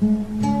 Mm-hmm.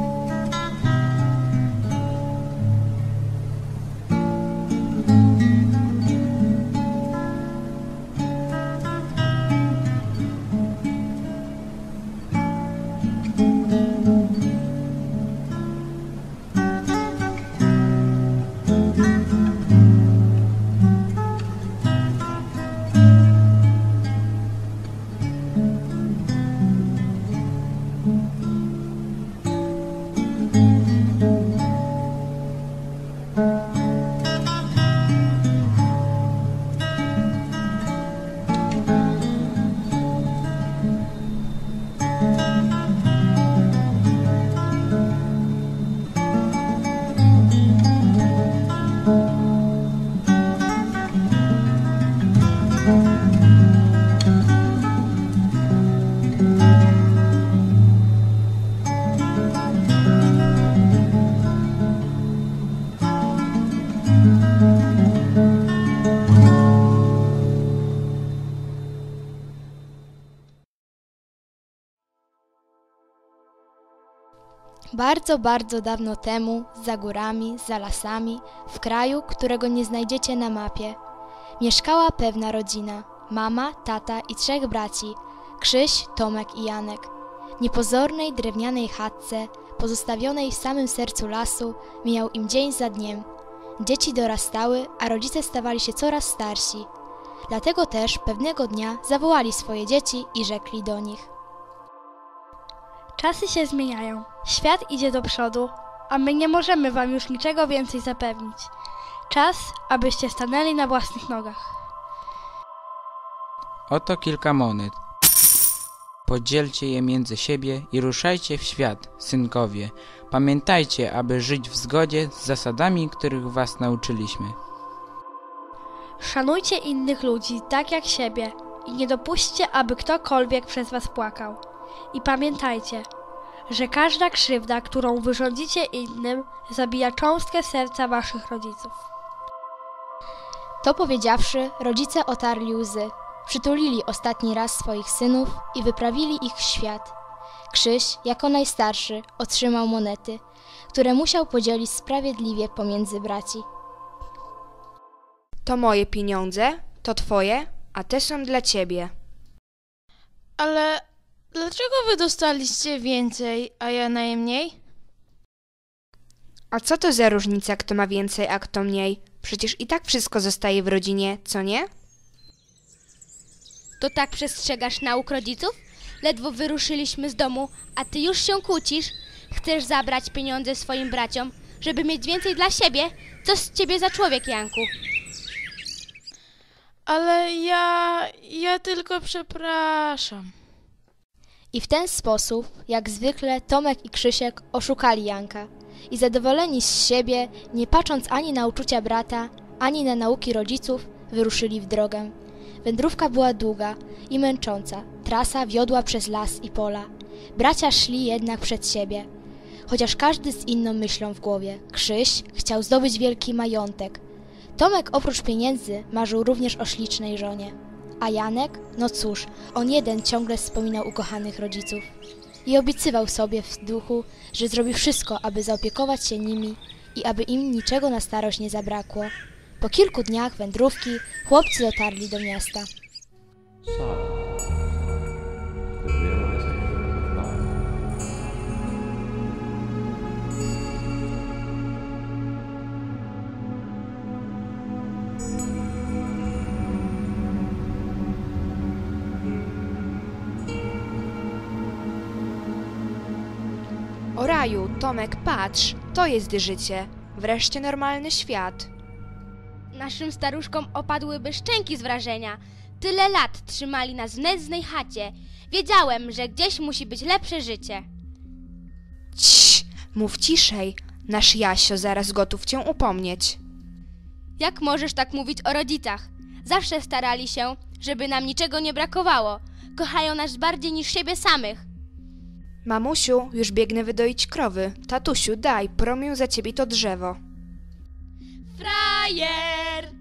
Bardzo, bardzo dawno temu, za górami, za lasami, w kraju, którego nie znajdziecie na mapie, mieszkała pewna rodzina. Mama, tata i trzech braci, Krzyś, Tomek i Janek. W niepozornej drewnianej chatce, pozostawionej w samym sercu lasu, mijał im dzień za dniem. Dzieci dorastały, a rodzice stawali się coraz starsi. Dlatego też pewnego dnia zawołali swoje dzieci i rzekli do nich. Czasy się zmieniają, świat idzie do przodu, a my nie możemy wam już niczego więcej zapewnić. Czas, abyście stanęli na własnych nogach. Oto kilka monet. Podzielcie je między siebie i ruszajcie w świat, synkowie. Pamiętajcie, aby żyć w zgodzie z zasadami, których was nauczyliśmy. Szanujcie innych ludzi tak jak siebie i nie dopuśćcie, aby ktokolwiek przez was płakał. I pamiętajcie, że każda krzywda, którą wyrządzicie innym, zabija cząstkę serca waszych rodziców. To powiedziawszy, rodzice otarli łzy, przytulili ostatni raz swoich synów i wyprawili ich w świat. Krzyś, jako najstarszy, otrzymał monety, które musiał podzielić sprawiedliwie pomiędzy braci. To moje pieniądze, to twoje, a te są dla ciebie. Ale dlaczego wy dostaliście więcej, a ja najmniej? A co to za różnica, kto ma więcej, a kto mniej? Przecież i tak wszystko zostaje w rodzinie, co nie? To tak przestrzegasz nauk rodziców? Ledwo wyruszyliśmy z domu, a ty już się kłócisz? Chcesz zabrać pieniądze swoim braciom, żeby mieć więcej dla siebie? Co z ciebie za człowiek, Janku? Ale ja. ja tylko przepraszam. I w ten sposób, jak zwykle, Tomek i Krzysiek oszukali Janka i zadowoleni z siebie, nie patrząc ani na uczucia brata, ani na nauki rodziców, wyruszyli w drogę. Wędrówka była długa i męcząca. Trasa wiodła przez las i pola. Bracia szli jednak przed siebie, chociaż każdy z inną myślą w głowie. Krzyś chciał zdobyć wielki majątek. Tomek oprócz pieniędzy marzył również o ślicznej żonie. A Janek? No cóż, on jeden ciągle wspominał ukochanych rodziców. I obiecywał sobie w duchu, że zrobi wszystko, aby zaopiekować się nimi i aby im niczego na starość nie zabrakło. Po kilku dniach wędrówki chłopcy dotarli do miasta. O raju, Tomek, patrz, to jest życie. Wreszcie normalny świat. Naszym staruszkom opadłyby szczęki z wrażenia. Tyle lat trzymali nas w nędznej chacie. Wiedziałem, że gdzieś musi być lepsze życie. Cii, mów ciszej. Nasz Jasio zaraz gotów cię upomnieć. Jak możesz tak mówić o rodzicach? Zawsze starali się, żeby nam niczego nie brakowało. Kochają nas bardziej niż siebie samych. Mamusiu, już biegnę wydoić krowy. Tatusiu, daj, promię za ciebie to drzewo. Frajer!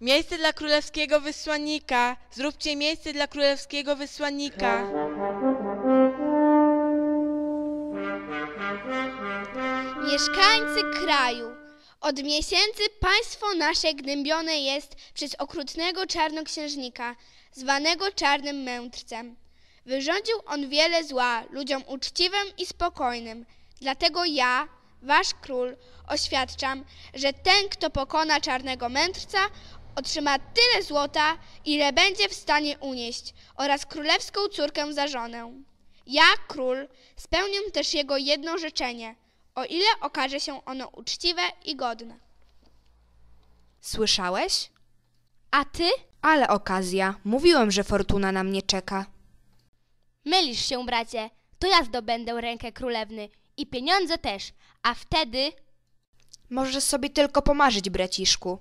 Miejsce dla królewskiego wysłannika! Zróbcie miejsce dla królewskiego wysłannika! Mieszkańcy kraju, od miesięcy państwo nasze gnębione jest przez okrutnego czarnoksiężnika, zwanego czarnym mędrcem. Wyrządził on wiele zła ludziom uczciwym i spokojnym. Dlatego ja, wasz król, oświadczam, że ten, kto pokona czarnego mędrca, otrzyma tyle złota, ile będzie w stanie unieść, oraz królewską córkę za żonę. Ja, król, spełnię też jego jedno życzenie, o ile okaże się ono uczciwe i godne. Słyszałeś? A ty? Ale okazja. Mówiłem, że fortuna na mnie czeka. Mylisz się, bracie. To ja zdobędę rękę królewny i pieniądze też, a wtedy Możesz sobie tylko pomarzyć, braciszku.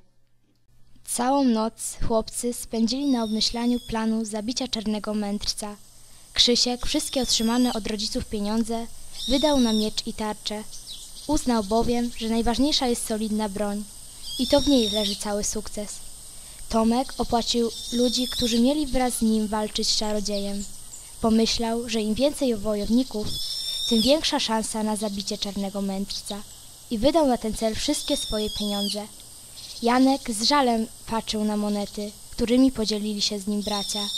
Całą noc chłopcy spędzili na obmyślaniu planu zabicia czarnego mędrca. Krzysiek wszystkie otrzymane od rodziców pieniądze wydał na miecz i tarczę. Uznał bowiem, że najważniejsza jest solidna broń i to w niej leży cały sukces. Tomek opłacił ludzi, którzy mieli wraz z nim walczyć z czarodziejem. Pomyślał, że im więcej wojowników, tym większa szansa na zabicie czarnego mędrca i wydał na ten cel wszystkie swoje pieniądze. Janek z żalem patrzył na monety, którymi podzielili się z nim bracia.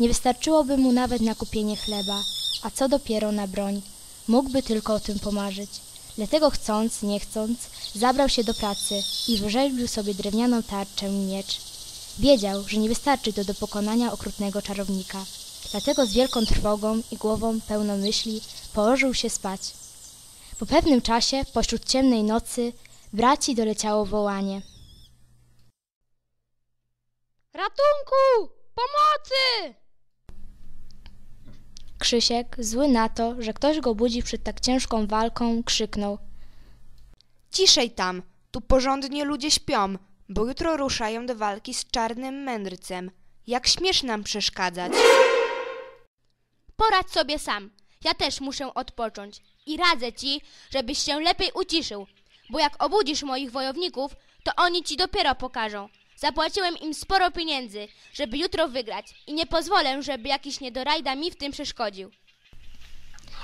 Nie wystarczyłoby mu nawet na kupienie chleba, a co dopiero na broń. Mógłby tylko o tym pomarzyć. Dlatego chcąc, nie chcąc, zabrał się do pracy i wyrzeźbił sobie drewnianą tarczę i miecz. Wiedział, że nie wystarczy to do pokonania okrutnego czarownika. Dlatego z wielką trwogą i głową pełną myśli położył się spać. Po pewnym czasie, pośród ciemnej nocy, braci doleciało wołanie. Ratunku! Pomocy! Krzysiek, zły na to, że ktoś go budzi przed tak ciężką walką, krzyknął. Ciszej tam, tu porządnie ludzie śpią, bo jutro ruszają do walki z czarnym mędrcem. Jak śmiesz nam przeszkadzać? Poradź sobie sam. Ja też muszę odpocząć. I radzę ci, żebyś się lepiej uciszył, bo jak obudzisz moich wojowników, to oni ci dopiero pokażą. Zapłaciłem im sporo pieniędzy, żeby jutro wygrać i nie pozwolę, żeby jakiś niedorajda mi w tym przeszkodził.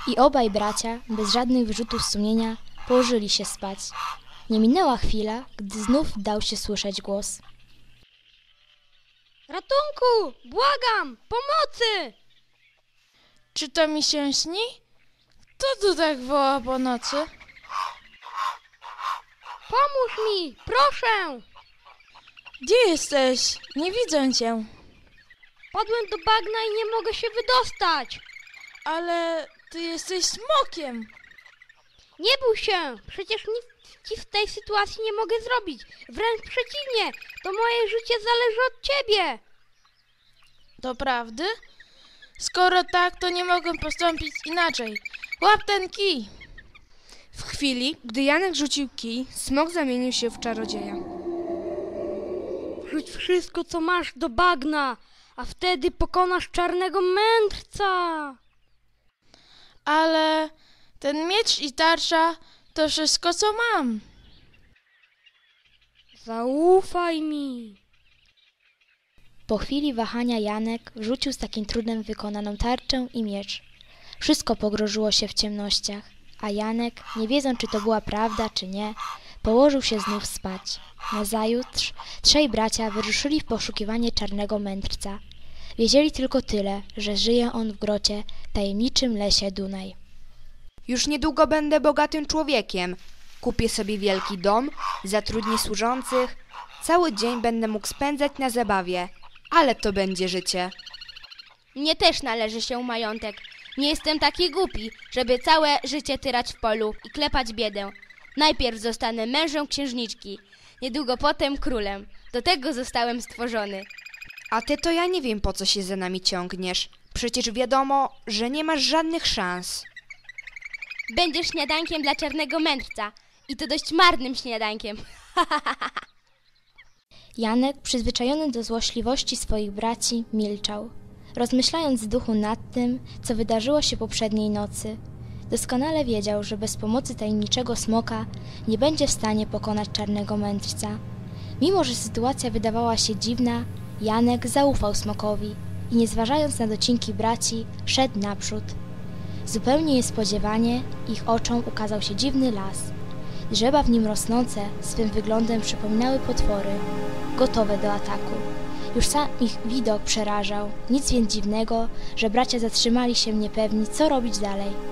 I obaj bracia, bez żadnych wyrzutów sumienia, położyli się spać. Nie minęła chwila, gdy znów dał się słyszeć głos. Ratunku! Błagam! Pomocy! Czy to mi się śni? Kto tu tak woła po nocy? Pomóż mi! Proszę! Gdzie jesteś? Nie widzę cię. Padłem do bagna i nie mogę się wydostać. Ale ty jesteś smokiem. Nie bój się! Przecież nic ci w tej sytuacji nie mogę zrobić. Wręcz przeciwnie, to moje życie zależy od ciebie. To prawdy? Skoro tak, to nie mogę postąpić inaczej. Łap ten kij. W chwili, gdy Janek rzucił kij, smok zamienił się w czarodzieja. Rzuć wszystko, co masz do bagna, a wtedy pokonasz czarnego mędrca. Ale ten miecz i tarcza to wszystko, co mam. Zaufaj mi. Po chwili wahania Janek rzucił z takim trudem wykonaną tarczę i miecz. Wszystko pogrożyło się w ciemnościach, a Janek, nie wiedząc czy to była prawda czy nie, położył się znów spać. Nazajutrz trzej bracia wyruszyli w poszukiwanie czarnego mędrca. Wiedzieli tylko tyle, że żyje on w grocie tajemniczym lesie Dunaj. Już niedługo będę bogatym człowiekiem. Kupię sobie wielki dom, zatrudnię służących. Cały dzień będę mógł spędzać na zabawie. Ale to będzie życie. Mnie też należy się majątek. Nie jestem taki głupi, żeby całe życie tyrać w polu i klepać biedę. Najpierw zostanę mężem księżniczki, niedługo potem królem. Do tego zostałem stworzony. A ty to ja nie wiem, po co się za nami ciągniesz. Przecież wiadomo, że nie masz żadnych szans. Będziesz śniadankiem dla czarnego mędrca. I to dość marnym śniadankiem. Janek, przyzwyczajony do złośliwości swoich braci, milczał, rozmyślając w duchu nad tym, co wydarzyło się poprzedniej nocy. Doskonale wiedział, że bez pomocy tajemniczego smoka nie będzie w stanie pokonać czarnego mędrca. Mimo, że sytuacja wydawała się dziwna, Janek zaufał smokowi i nie zważając na docinki braci, szedł naprzód. Zupełnie niespodziewanie ich oczom ukazał się dziwny las. Drzewa w nim rosnące swym wyglądem przypominały potwory, gotowe do ataku. Już sam ich widok przerażał, nic więc dziwnego, że bracia zatrzymali się niepewni, co robić dalej.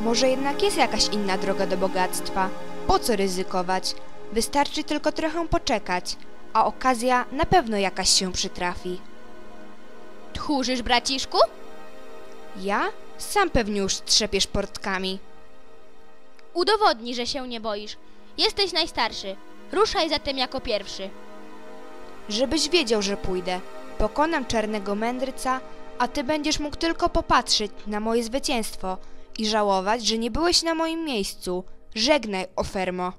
Może jednak jest jakaś inna droga do bogactwa. Po co ryzykować? Wystarczy tylko trochę poczekać, a okazja na pewno jakaś się przytrafi. Tchórzysz, braciszku? Ja? Sam pewnie już trzepiesz portkami. Udowodnij, że się nie boisz. Jesteś najstarszy. Ruszaj zatem jako pierwszy. Żebyś wiedział, że pójdę. Pokonam czarnego mędrca, a ty będziesz mógł tylko popatrzeć na moje zwycięstwo i żałować, że nie byłeś na moim miejscu. Żegnaj, Ofermo.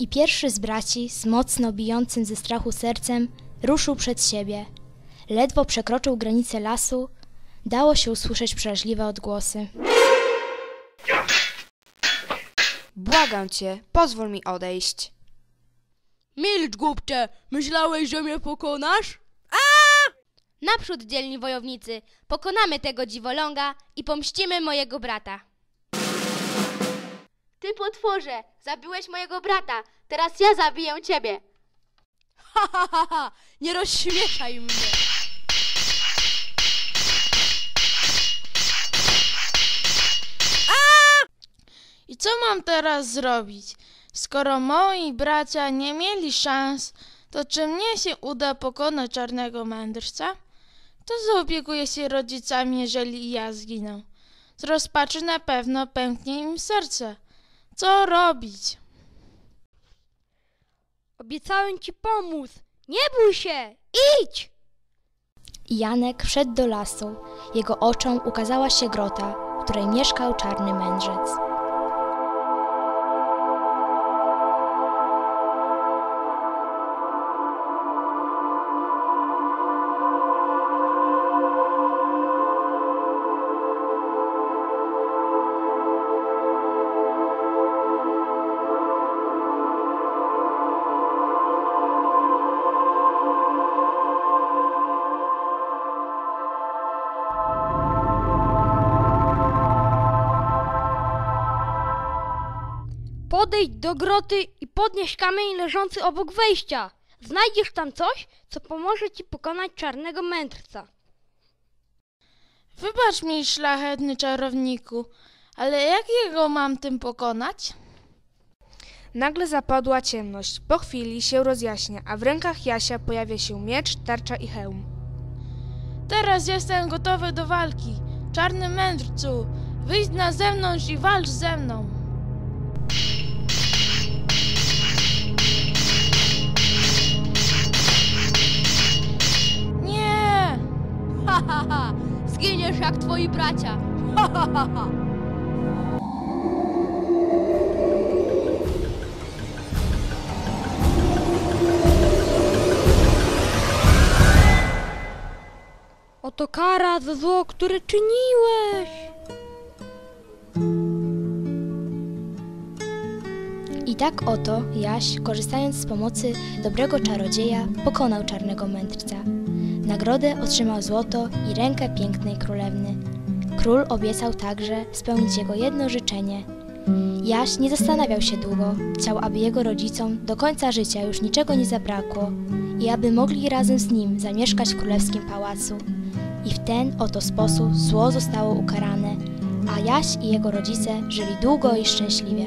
I pierwszy z braci, z mocno bijącym ze strachu sercem, ruszył przed siebie. Ledwo przekroczył granicę lasu, dało się usłyszeć przeraźliwe odgłosy. Błagam cię, pozwól mi odejść. Milcz, głupcze! Myślałeś, że mnie pokonasz? Naprzód, dzielni wojownicy, pokonamy tego dziwoląga i pomścimy mojego brata. Ty potworze, zabiłeś mojego brata, teraz ja zabiję ciebie. Ha, ha, ha, ha! Nie rozśmieszaj mnie! I co mam teraz zrobić? Skoro moi bracia nie mieli szans, to czy mnie się uda pokonać czarnego mędrca? Kto zaopiekuje się rodzicami, jeżeli ja zginę? Z rozpaczy na pewno pęknie im serce. Co robić? Obiecałem ci pomóc. Nie bój się! Idź! Janek wszedł do lasu. Jego oczom ukazała się grota, w której mieszkał czarny mędrzec. Podejdź do groty i podnieś kamień leżący obok wejścia. Znajdziesz tam coś, co pomoże ci pokonać czarnego mędrca. Wybacz mi, szlachetny czarowniku, ale jak jego mam tym pokonać? Nagle zapadła ciemność. Po chwili się rozjaśnia, a w rękach Jasia pojawia się miecz, tarcza i hełm. Teraz jestem gotowy do walki. Czarny mędrcu, wyjdź na zewnątrz i walcz ze mną. Zginiesz jak twoi bracia. Oto kara za zło, które czyniłeś. I tak oto Jaś, korzystając z pomocy dobrego czarodzieja, pokonał czarnego mędrca. Nagrodę otrzymał złoto i rękę pięknej królewny. Król obiecał także spełnić jego jedno życzenie. Jaś nie zastanawiał się długo, chciał, aby jego rodzicom do końca życia już niczego nie zabrakło i aby mogli razem z nim zamieszkać w królewskim pałacu. I w ten oto sposób zło zostało ukarane, a Jaś i jego rodzice żyli długo i szczęśliwie.